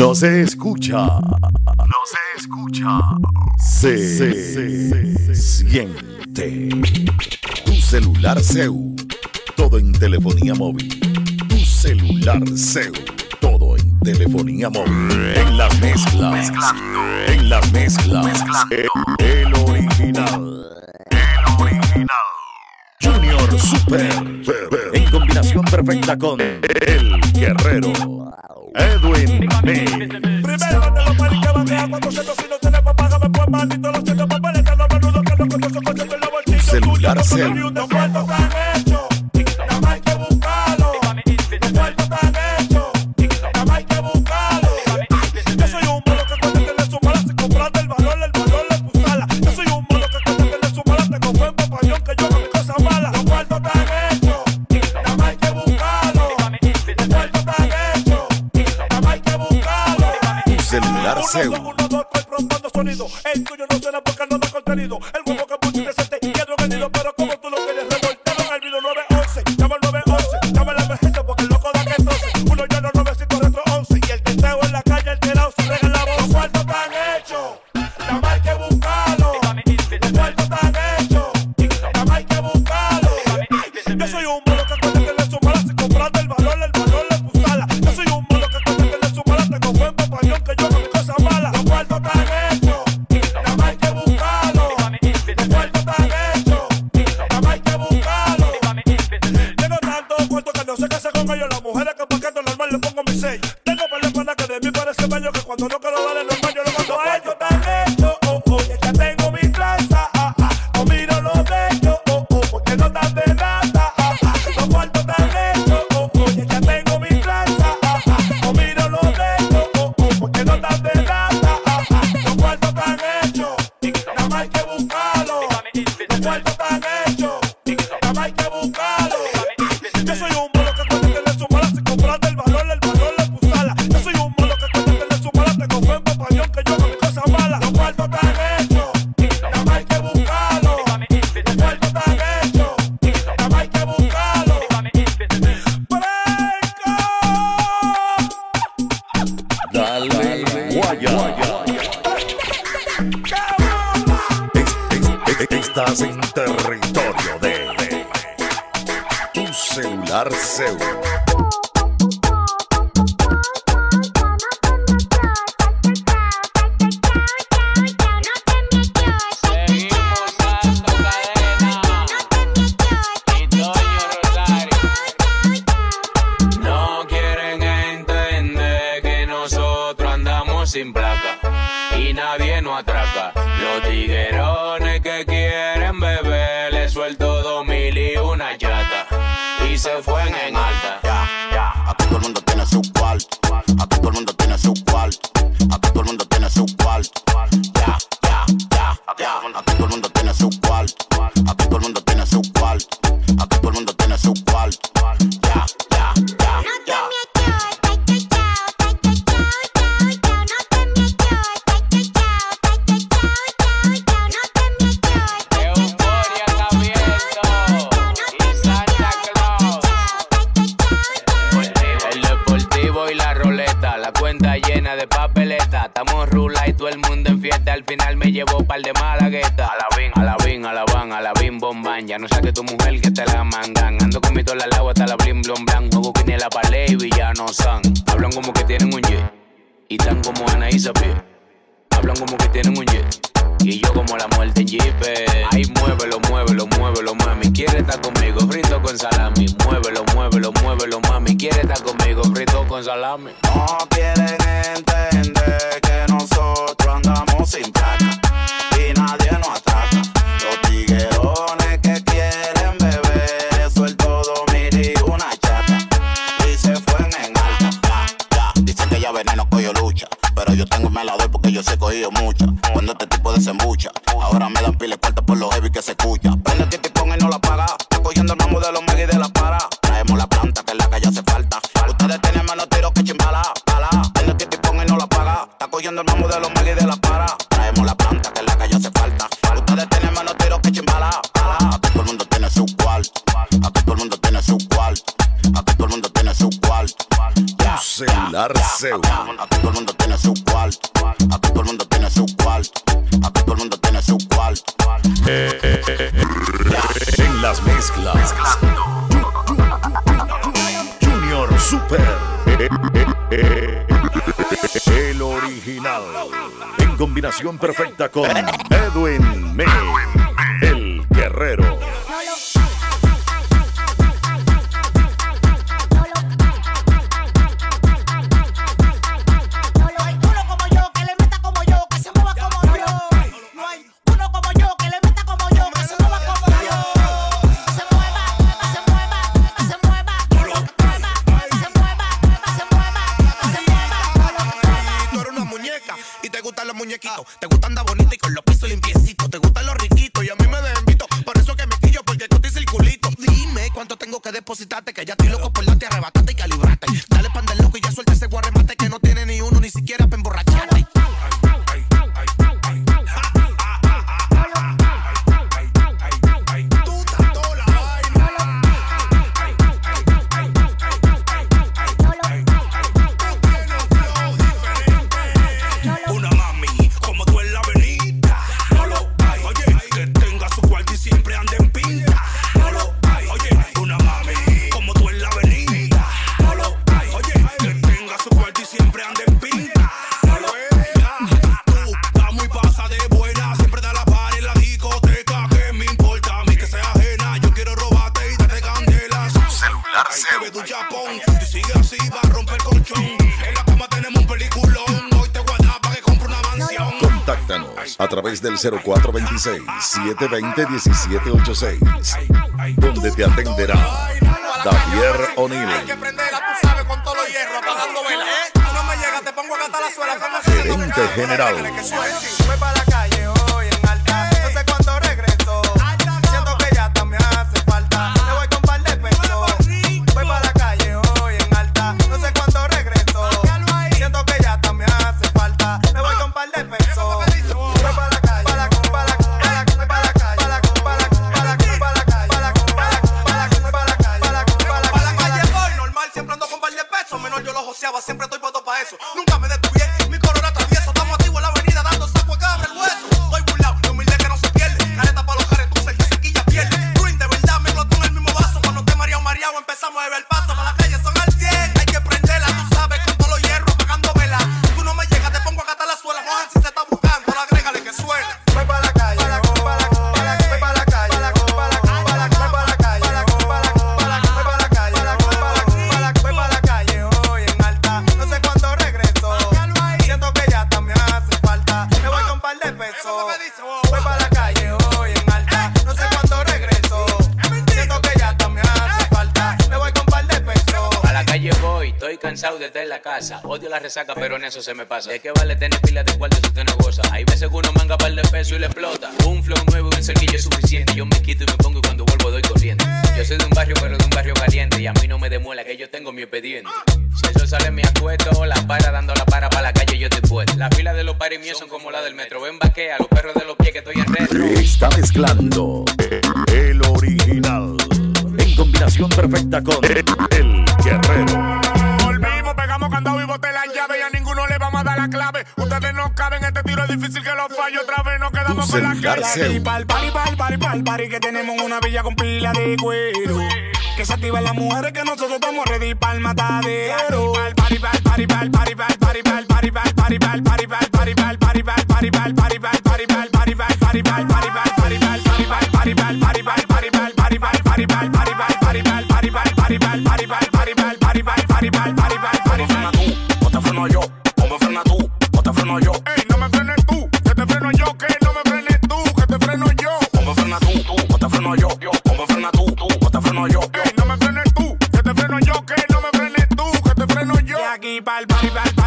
No se escucha. No se escucha. Se, se, se, siente. Tu celular CEU. Todo en telefonía móvil. Tu celular CEU. Todo en telefonía móvil. En las mezclas. Mezclando. En las mezclas. Mezclando. El, el, original. El original. Junior Super. En combinación perfecta con El Guerrero. Edwin Primero te lo que 400 si no tenés pues los siento papeles, te lo menudo que no esos coches en la bolsita. Celular, celular. Tiguerones que quieren beber, le suelto dos mil y una yata. Y se fue en que no saque tu mujer que te la mandan. Ando con mi tola al agua hasta la blin blon blan. Juego que ni la palé y villano san. Hablan como que tienen un jet. Y tan como Ana y Hablan como que tienen un jet. Y yo como la muerte en jeep. Ay, muévelo, muévelo, muévelo, mami. Quiere estar conmigo, frito con salami. Muévelo, muévelo, muévelo, mami. Quiere estar conmigo, frito con salami. No quieren entender que nosotros andamos sin plan. perfecta con Te gusta andar bonito y con los pisos limpiecitos. Te gustan los riquitos y a mí me desinvito. Por eso que me quillo, porque cotiza el culito. Dime cuánto tengo que depositarte, que ya estoy loco por darte arrebato 0426-720-1786, donde te atenderá Javier O'Neill. Hay que prenderla, tú sabes, con todos los hierros, apagando velas. Tú no me llegas, te pongo a gastar la suela. Gerente General. Odio la resaca, pero en eso se me pasa. Es que vale tener pila de cuarto si usted no goza? Hay veces que uno manga par de peso y le explota. Un flow nuevo y un cerquillo es suficiente. Yo me quito y me pongo y cuando vuelvo doy corriente. Yo soy de un barrio, pero de un barrio caliente. Y a mí no me demuela que yo tengo mi expediente. Si eso sol sale, me acuesto. La para dando la para para la calle, yo estoy puesto. La fila de los paris míos son como la del metro. Ven, vaquea, los perros de los pies que estoy en retro. Está mezclando eh, el original en combinación perfecta con eh, el con que tenemos una villa con pila de cuero. Que se activan las mujeres que nosotros estamos ready pa'l matadero.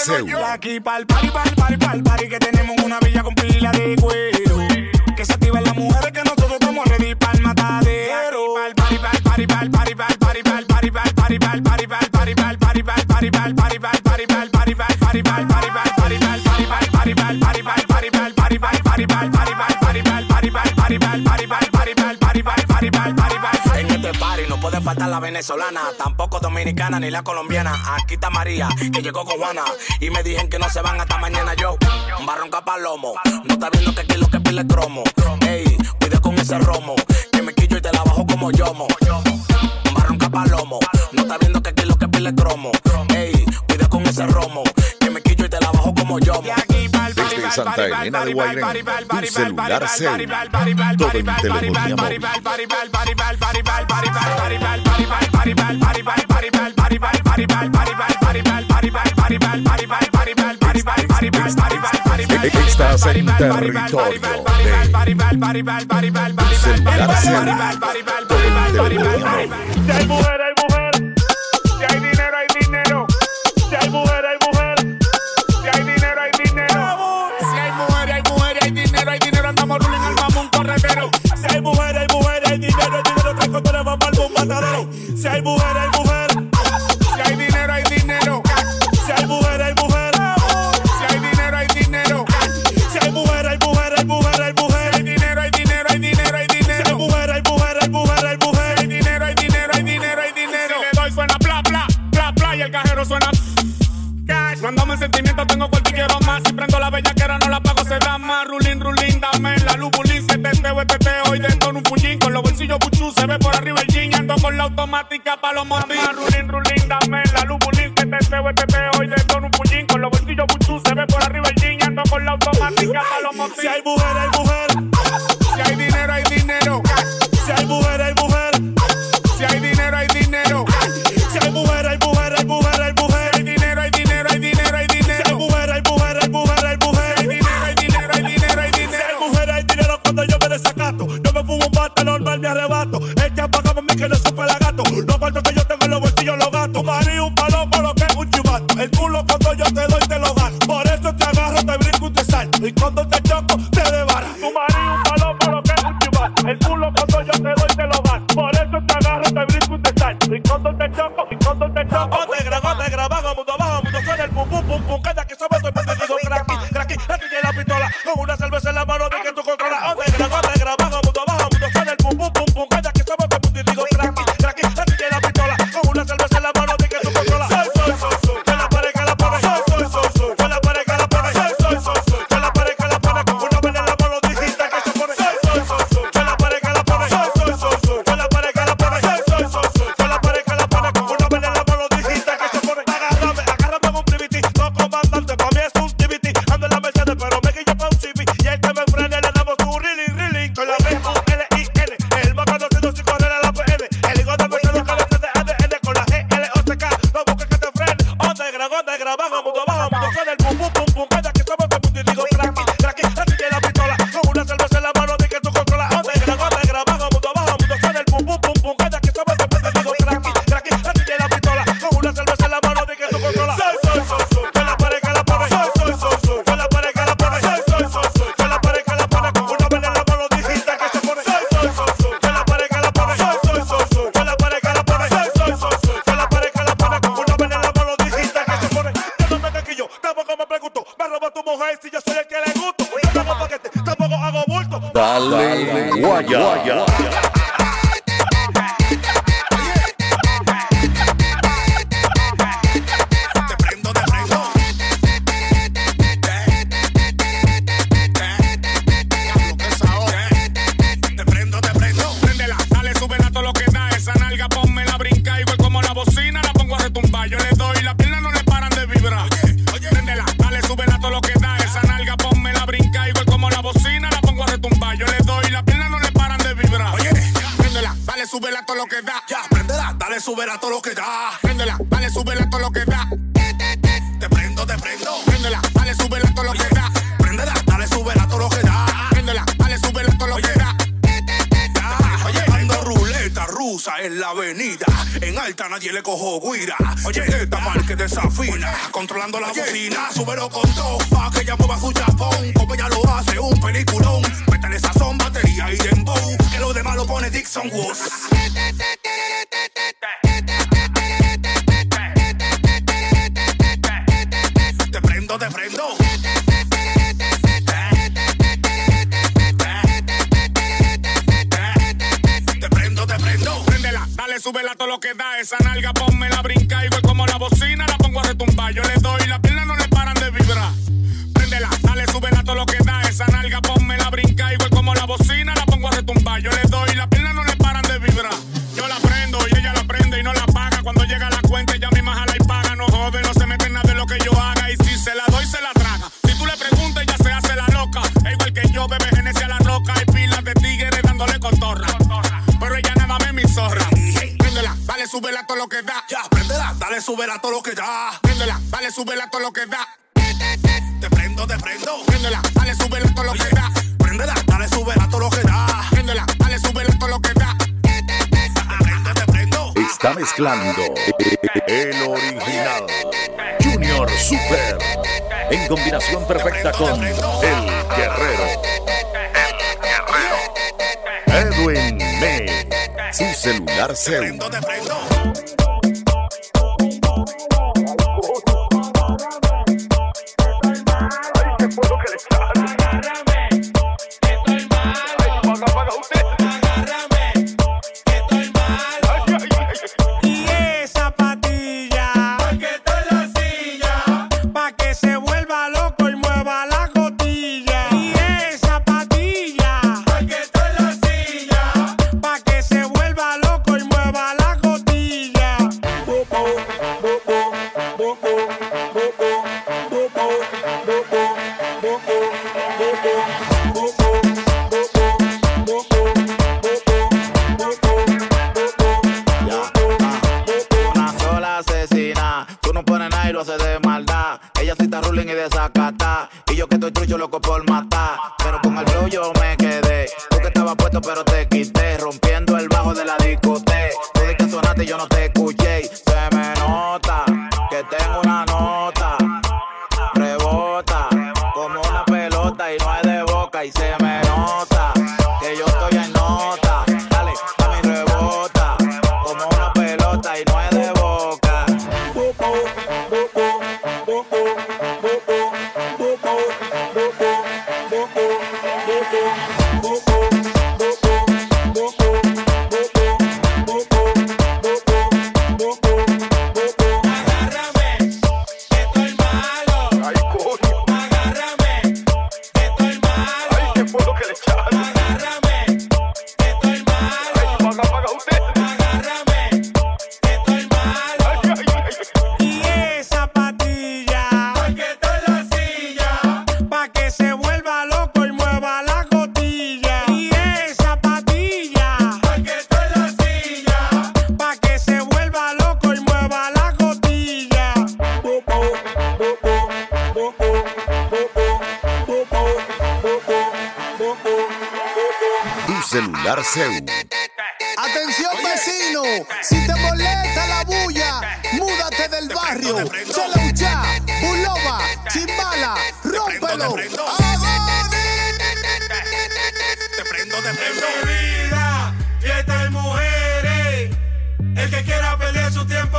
Aquí pa'l party, pa'l party, pa'l que tenemos una villa con pila de cuero. Que se activen las mujeres que nosotros estamos ready pa'l matadero. Pa'l party, No puede faltar la venezolana, tampoco dominicana ni la colombiana. Aquí está María, que llegó con Juana. Y me dijeron que no se van hasta mañana yo. Barronca palomo, no está viendo que aquí lo que pile cromo. Ey, cuida con ese romo, que me quillo y te la bajo como yomo. Barronca palomo, no está viendo que aquí lo que pile cromo. Ey, cuida con ese romo, que me quillo la bajo como yo. Desde Santa Elena de Guairén, tu celular cel, todo en telefonía móvil. Estás en territorio de celular cel, todo en telefonía móvil. label Si hay mujeres up todos los que usa es la avenida. En alta nadie le cojo guira. Oye, esta marca desafina. Controlando la Oye. bocina, súbelo con todo. Pa' que ella mueva su chapón. Como ella lo hace, un peliculón. Métale sazón, batería y dembow. Que lo demás lo pone Dixon Woods. Te prendo, te prendo. Súbela todo lo que da. Esa nalga, ponme la brinca. Igual como la bocina, la pongo a retumbar. Yo le doy, la pierna no le paran de vibrar. Préndela, dale, súbela todo lo que da. Esa nalga, ponme súbela todo lo que da. Ya, préndela, dale, súbela todo lo que da. Préndela, dale, súbela todo lo que da. Te prendo, te prendo. Préndela, dale, súbela todo lo que da. Préndela, dale, súbela todo lo que da. Préndela, dale, súbela todo lo que da. Te prendo, te prendo. Está mezclando el original Junior Super en combinación perfecta con El Guerrero. Edwin May, y celular Zeus. Thank you. Zeus. Atención vecino, si te molesta la bulla, múdate del barrio. Chelaucha, Buloba, Chimbala, rómpelo. Te prendo, te prendo. vida, fiesta y mujeres. El que quiera perder su tiempo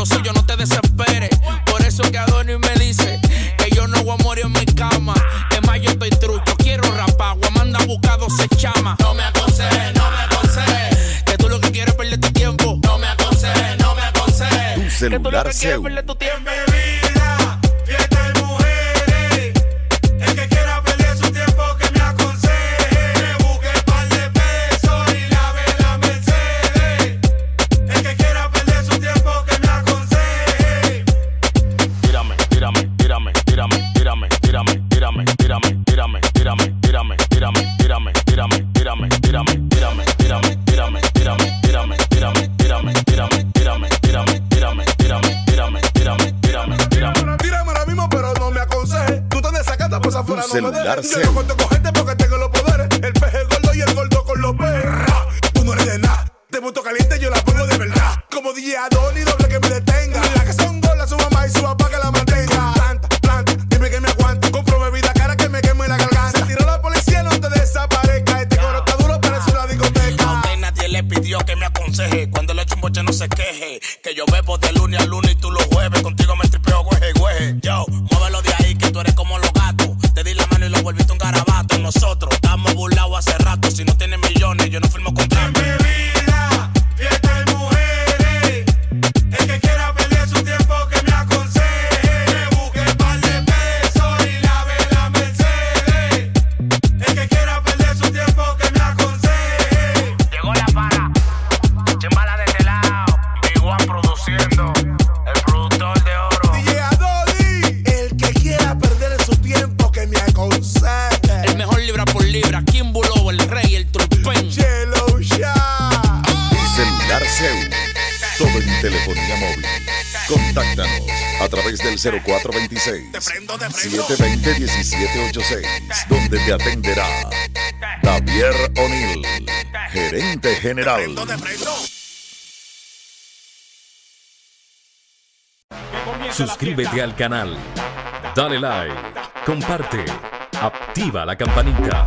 lo suyo, no te desesperes. Por eso que Adonis me dice que yo no voy a morir en mi cama. Es más, yo estoy trucho, quiero rapar. Manda a buscar 12 chama. No me aconseje, no me aconseje. Que tú lo que quieres es perder tu tiempo. No me aconseje, no me aconseje. Tu Que tú lo celular que quieres es perder tu tiempo. Yo no cogerte porque tengo los poderes. El peje gordo y el gordo con los perros. Tú no eres de nada. Te punto caliente, yo la pongo de verdad. Como DJ Adoni, doble que me detenga. La que son golas, su mamá y su papá que la 0426-720-1786, donde te atenderá Javier O'Neill, gerente general. Suscríbete al canal, dale like, comparte, activa la campanita.